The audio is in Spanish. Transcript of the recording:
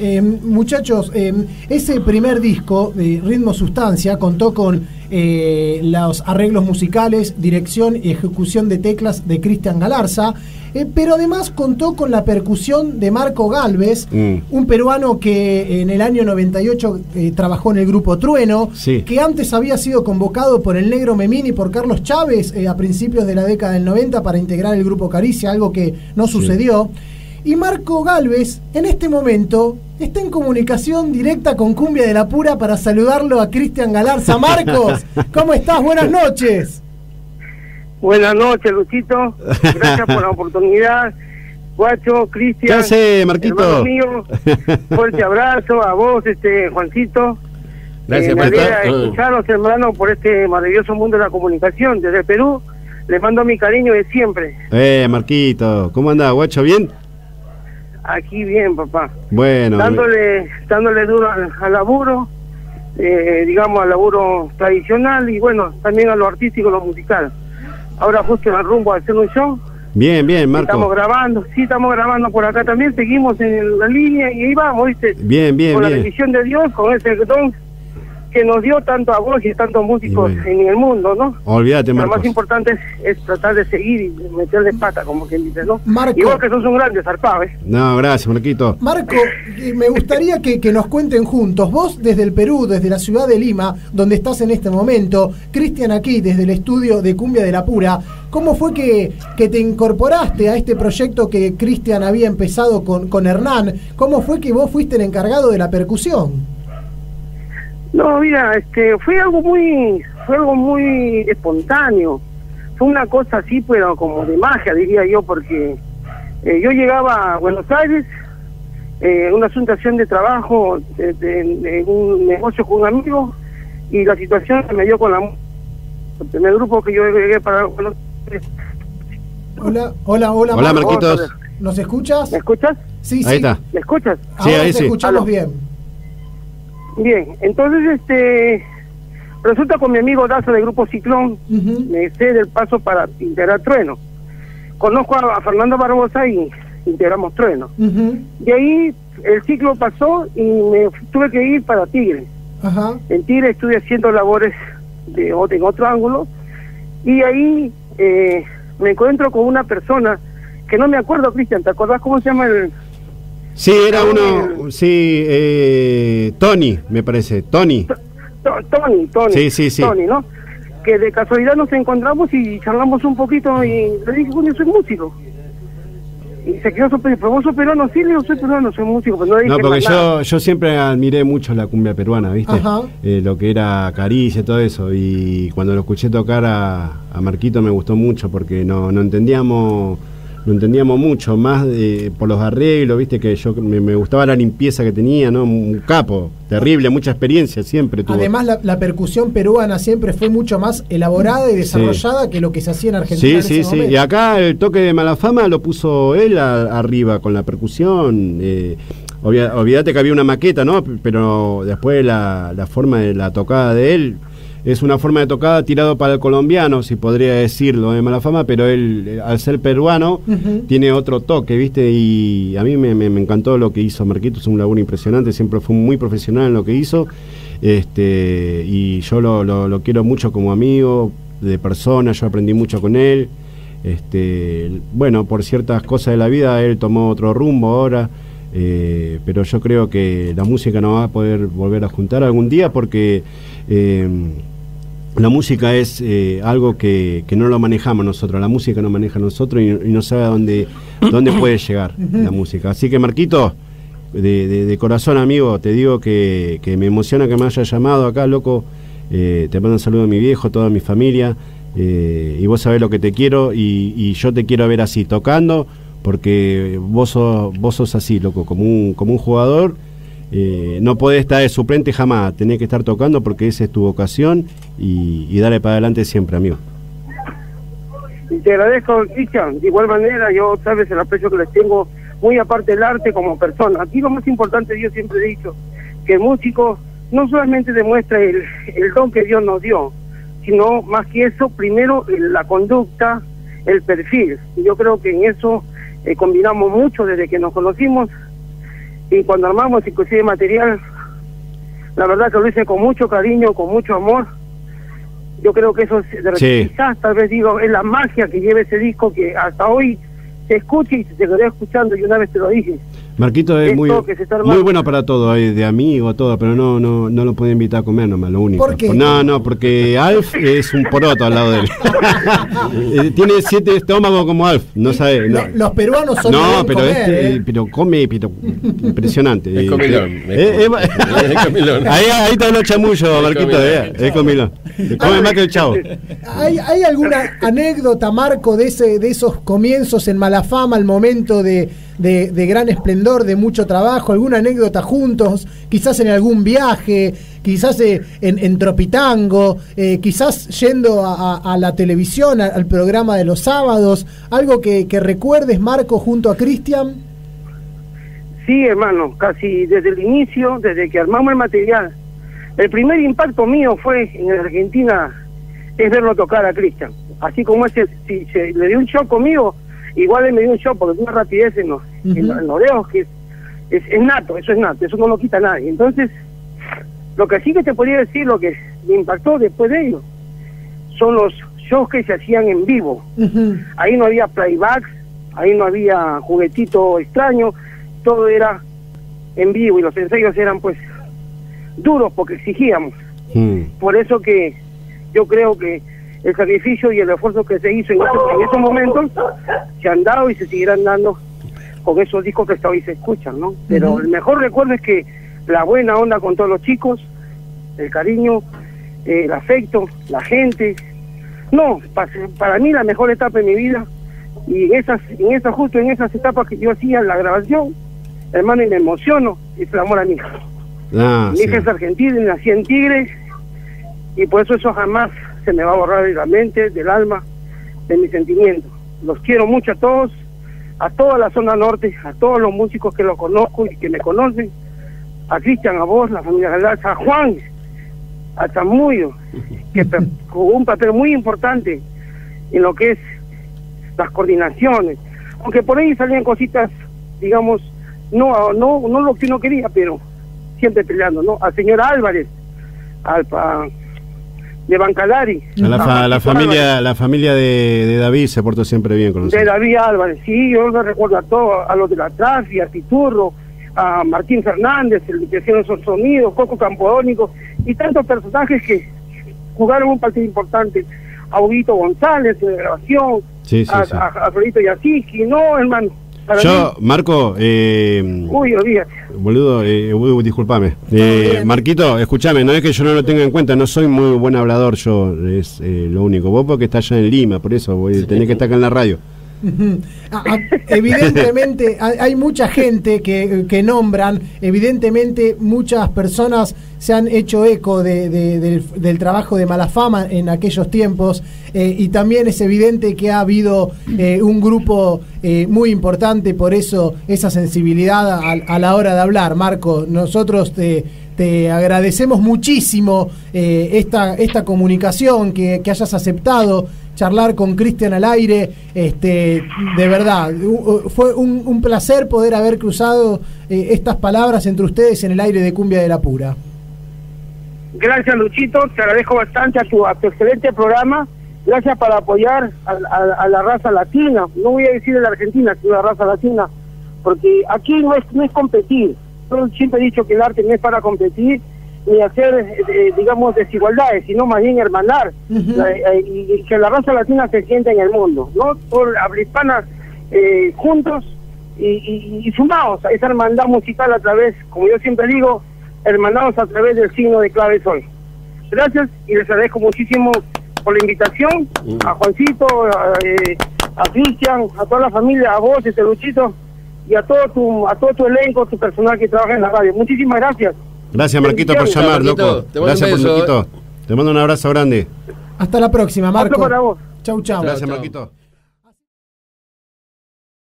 Eh, muchachos, eh, ese primer disco, de Ritmo Sustancia, contó con eh, los arreglos musicales, dirección y ejecución de teclas de Cristian Galarza, eh, pero además contó con la percusión de Marco Galvez, Mm. un peruano que en el año 98 eh, trabajó en el grupo Trueno, Sí. que antes había sido convocado por el negro Memín y por Carlos Chávez a principios de la década del 90 para integrar el grupo Caricia, algo que no sucedió. Y Marco Galvez, en este momento, está en comunicación directa con Cumbia de la Pura para saludarlo a Cristian Galarza. Marcos, ¿cómo estás? Buenas noches. Buenas noches, Luchito. Gracias por la oportunidad. Guacho, Cristian. ¿Qué hace, Marquito? hermano mío, fuerte abrazo a vos, este Juancito. Gracias Eh, por estar. escucharos, hermano, por este maravilloso mundo de la comunicación. Desde Perú, les mando mi cariño de siempre. Eh, Marquito, ¿cómo andás, guacho? ¿Bien? Aquí bien, papá. Bueno. dándole, dándole duro al, al laburo, eh, digamos, al laburo tradicional y bueno, también a lo artístico, lo musical. Ahora justo en el rumbo a hacer un show. Bien, bien, Estamos Marco. grabando, sí, estamos grabando por acá también, seguimos en la línea y ahí vamos, ¿viste? Bien, bien, con la bendición de Dios, con ese don que nos dio tanto a vos y tantos músicos Y bueno. en el mundo, ¿no? Olvídate, Lo Marcos. más importante es, es tratar de seguir y meterle pata, como quien dice, ¿no? Marco. Y vos que sos un grande zarpado, ¿eh? No, gracias, Marquito. Marco, me gustaría que, que nos cuenten juntos, vos desde el Perú, desde la ciudad de Lima, donde estás en este momento, Cristian aquí, desde el estudio de Cumbia de la Pura, ¿cómo fue que, que te incorporaste a este proyecto que Cristian había empezado con, con Hernán? ¿Cómo fue que vos fuiste el encargado de la percusión? No, mira, este, fue algo muy, fue algo muy espontáneo. Fue una cosa así, pero como de magia, diría yo, porque eh, yo llegaba a Buenos Aires, eh, una asuntación de trabajo, de, de- de un negocio con un amigo, y la situación se me dio con la el primer grupo que yo llegué para Buenos Aires. Hola, hola, hola. Hola. Marquitos. ¿Nos escuchas? ¿Me escuchas? Sí, sí. Ahí está. ¿Me escuchas? Sí, Ahora ahí te sí. escuchamos bien. Bien, entonces, este, resulta con mi amigo Dazo del grupo Ciclón, me cede el paso para integrar Trueno. Conozco a, a Fernando Barbosa y integramos Trueno. Ujú. De ahí el ciclo pasó y me tuve que ir para Tigre. En Tigre estuve haciendo labores de, en otro ángulo y ahí eh, me encuentro con una persona que no me acuerdo, Cristian, ¿te acordás cómo se llama el...? Sí, era uno. Sí, eh, Tony, me parece. Tony. To- Tony, Tony. Sí, sí, sí. Tony, ¿no? Que de casualidad nos encontramos y charlamos un poquito y le dije, bueno, yo soy músico. Y se quedó sorprendido, pero vos sos peruano, sí, le digo, soy peruano, soy músico, pero no le dije No, porque más nada. yo, yo siempre admiré mucho la cumbia peruana, ¿viste? Ajá. Eh, lo que era caricia, todo eso. Y cuando lo escuché tocar a, a Marquito me gustó mucho porque no, no entendíamos no entendíamos mucho, más de- por los arreglos, ¿viste? Que yo me, me gustaba la limpieza que tenía, ¿no? Un capo, terrible, mucha experiencia siempre tuvo. Además, la, la percusión peruana siempre fue mucho más elaborada y desarrollada que lo que se hacía en Argentina. Sí, en sí, ese sí. momento. Y acá el toque de mala fama lo puso él a- arriba con la percusión. eh, olvídate que había una maqueta, ¿no? Pero después la, la forma de la tocada de él es una forma de tocada tirado para el colombiano, si podría decirlo, de mala fama, pero él, eh, al ser peruano, tiene otro toque, ¿viste? Y a mí me, me- me encantó lo que hizo Marquito, es un laburo impresionante, siempre fue muy profesional en lo que hizo. Este, y yo lo, lo- lo quiero mucho como amigo, de persona, yo aprendí mucho con él. Este, bueno, por ciertas cosas de la vida, él tomó otro rumbo ahora. eh, pero yo creo que la música nos va a poder volver a juntar algún día porque eh, la música es eh, algo que, que no lo manejamos nosotros, la música no maneja nosotros y, y no sabe a dónde, dónde puede llegar la música. Así que Marquito, de, de- de corazón amigo, te digo que, que me emociona que me hayas llamado acá, loco. Eh, te mando un saludo a mi viejo, toda mi familia. eh, y vos sabés lo que te quiero y, y yo te quiero ver así, tocando, porque vos sos, vos sos así, loco, como un, como un jugador. Eh, no podés estar de suplente jamás, tenés que estar tocando porque esa es tu vocación y, y dale para adelante siempre, amigo. Te agradezco, Cristian. De igual manera, yo sabes el aprecio que les tengo, muy aparte del arte como persona. Aquí lo más importante, yo siempre he dicho, que el músico no solamente demuestra el, don que Dios nos dio, sino más que eso, primero la conducta, el perfil. Yo creo que en eso eh, combinamos mucho desde que nos conocimos. Y cuando armamos inclusive material, la verdad que lo hice con mucho cariño, con mucho amor. Yo creo que eso es, de- Sí. quizás tal vez digo, es la magia que lleva ese disco que hasta hoy se escucha y se seguirá escuchando y una vez te lo dije. Marquito es muy, muy bueno para todo, eh, de amigo, todo, pero no, no, no lo puede invitar a comer nomás, lo único. ¿Por qué? No, no, porque Alf es un poroto al lado de él. Eh, Tiene siete estómagos como Alf, no sabe. No, Los peruanos son No, pero comer, este, ¿eh? pero come, pero impresionante. Es Eh, comilón, eh, es eh, comilón. Es comilón. Ahí, ahí está los chamullos, Es Marquito, comilón. eh, es comilón. Come más que el chavo. ¿Hay, hay alguna anécdota, Marco, de, ese, de esos comienzos en Malafama, el momento de, de- de gran esplendor, de mucho trabajo? ¿Alguna anécdota juntos? Quizás en algún viaje, quizás eh, en, en Tropitango, eh, quizás yendo a, a- la televisión, al programa de los sábados. ¿Algo que, que recuerdes, Marco, junto a Cristian? Sí, hermano, casi desde el inicio, desde que armamos el material. El primer impacto mío fue en Argentina es verlo tocar a Cristian. Así como ese, si se le dio un shock conmigo, igual me dio un shock porque tiene una rapidez en los, en los- en los dedos que es, es, es nato, eso es nato, eso no lo quita nadie. Entonces, lo que sí que te podría decir, lo que me impactó después de ello, son los shows que se hacían en vivo. Ahí no había playbacks, ahí no había juguetito extraño, todo era en vivo y los ensayos eran pues duros porque exigíamos. Mm. Por eso que yo creo que el sacrificio y el esfuerzo que se hizo en esos momentos se han dado y se seguirán dando con esos discos que hasta hoy se escuchan, ¿no? Pero el mejor recuerdo es que la buena onda con todos los chicos, el cariño, eh, el afecto, la gente. No, pa- para mí la mejor etapa de mi vida y en esas, en esas justo en esas etapas que yo hacía la grabación, hermano, y me emociono, es el amor a mi hija. Ah, Mi sí. hija es argentina, nací en Tigre y por eso eso jamás se me va a borrar de la mente, del alma, de mis sentimientos. Los quiero mucho a todos, a toda la zona norte, a todos los músicos que los conozco y que me conocen, a Cristian, a vos, la familia Galaza, a Juan, a Tamuyo, que jugó un papel muy importante en lo que es las coordinaciones, aunque por ahí salían cositas, digamos, no, no, no lo que uno quería, pero siempre peleando, ¿no? Al señor Álvarez, al pa- de Bancalari, A la, fa- a la familia, la familia de, de David se portó siempre bien con Álvarez, de nosotros. David Álvarez, sí, yo lo recuerdo a todos, a los de la Trafi, a Piturro, a Martín Fernández, el que hicieron esos sonidos, Coco Campodónico, y tantos personajes que jugaron un partido importante, a Huguito González en la grabación, Sí, sí, a, sí. a, a no, hermano, para Yo, Marco, eh, uy. Boludo, eh, uy, disculpame. Eh. Marquito, escúchame, no es que yo no lo tenga en cuenta, no soy muy buen hablador yo, es eh, lo único. Vos porque estás allá en Lima, por eso voy, tenés que estar acá en la radio. Evidentemente hay, mucha gente que, que nombran, evidentemente muchas personas se han hecho eco de- de- del, del trabajo de Malafama en aquellos tiempos eh, y también es evidente que ha habido eh, un grupo eh, muy importante, por eso esa sensibilidad a, a la hora de hablar. Marco, nosotros te, te agradecemos muchísimo esta, esta comunicación, que, que hayas aceptado charlar con Cristian al aire. Este, de verdad, fue un, un placer poder haber cruzado eh, estas palabras entre ustedes en el aire de Cumbia de la Pura. Gracias, Luchito. Te agradezco bastante a tu, a tu excelente programa. Gracias por apoyar a, a- a la raza latina. No voy a decir de la Argentina, sino la raza latina. Porque aquí no es, no es competir. Yo siempre he dicho que el arte no es para competir ni hacer, eh, digamos, desigualdades, sino más bien hermanar. Eh, y, y que la raza latina se sienta en el mundo. ¿no? Por habla hispana eh, juntos y, y, y sumados a esa hermandad musical a través, como yo siempre digo, hermanados a través del signo de clave sol. Gracias y les agradezco muchísimo por la invitación, a Juancito, a, eh, a Cristian, a toda la familia, a vos, este Luchito, y a todo tu, a todo tu elenco, tu personal que trabaja en la radio. Muchísimas gracias. Gracias, Marquito, por llamar, Marquito, loco. Gracias por Marquito. Te mando un abrazo grande. Hasta la próxima, Otro Marco. para vos. Chau, chau. Gracias. Marquito.